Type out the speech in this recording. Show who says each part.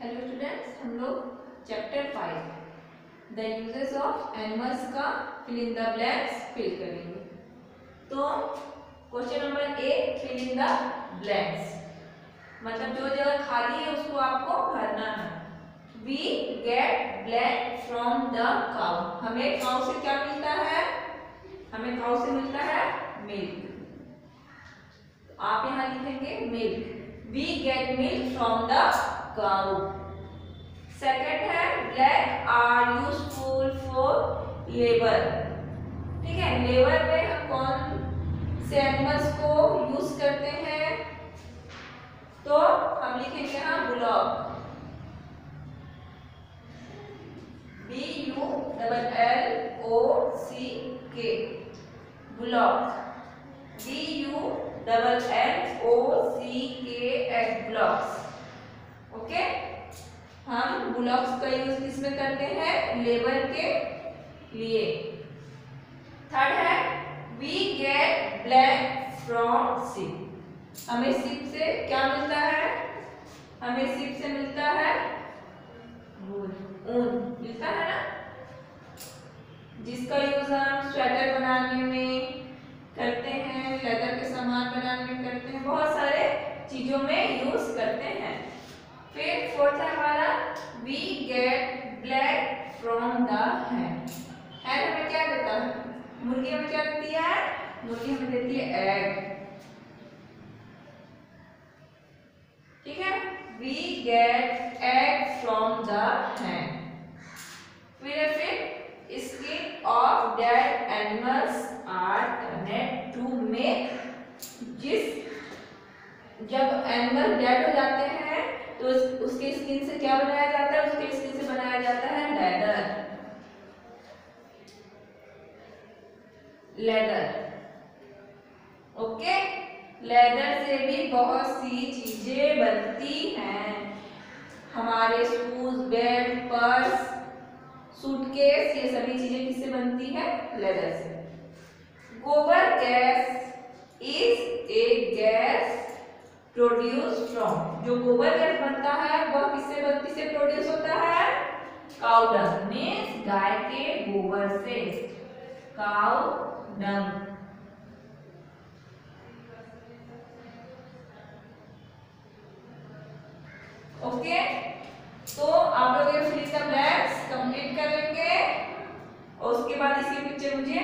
Speaker 1: Hello students हम लोग chapter five the uses of animals का fill in the blanks fill करेंगे. तो question number A fill in the blanks मतलब जो जगह खाली है उसको आपको भरना है. We get blank from the cow हमें काउ से क्या मिलता है? हमें काउ से मिलता है मिल्क आप यहाँ लिखेंगे milk we get milk from the cow second है blank are useful for labour ठीक है लेबर में हम कौन से एनिमल्स को यूज़ करते हैं? तो हम लिखेंगे यहाँ bullock B U double L O C K bullock B U double L O C K S bullocks okay? हम ब्लॉक्स का यूज़ किसमें करते हैं? लेबर के लिए। थर्ड है we get blank from sheep हमें सिप से क्या मिलता है? हमें सिप से मिलता है ऊन मिलता है ना? जिसका यूज़ हम स्वेटर बनाने में करते हैं लेदर के सामान बनाने में करते हैं, बहुत सारे चीज़ों में यूज़ करते हैं। फिर फोर्थ है हमारा we get blank from the hen hen हमें क्या देता है? मुर्गी हमें क्या देती है? मुर्गी हमें देती है एग ठीक है? We get egg from the hand फिर फिर skin of dead animals are turned to make जिस, जब एनिमल डेड हो जाते हैं तो उसके स्किन से क्या बनाया जाता है? उसके स्किन से बनाया जाता है लेदर लेदर ओके लेदर से भी बहुत सी चीज़ें बनती हैं. हमारे शूज़ बेल्ट पर्स सूटकेस ये सभी चीज़ें किससे बनती है? लेदर से. गोबर गैस प्रोड्यूस फ्रॉम जो गोबर गैस बनता है, वह किससे बनती? से प्रोड्यूस होता है? काउ मीन्स गाय के गोबर से। काउ ओके तो आप लोग ये फिल द ब्लैंक्स कंप्लीट कर लेंगे और उसके बाद इसके पीछे मुझे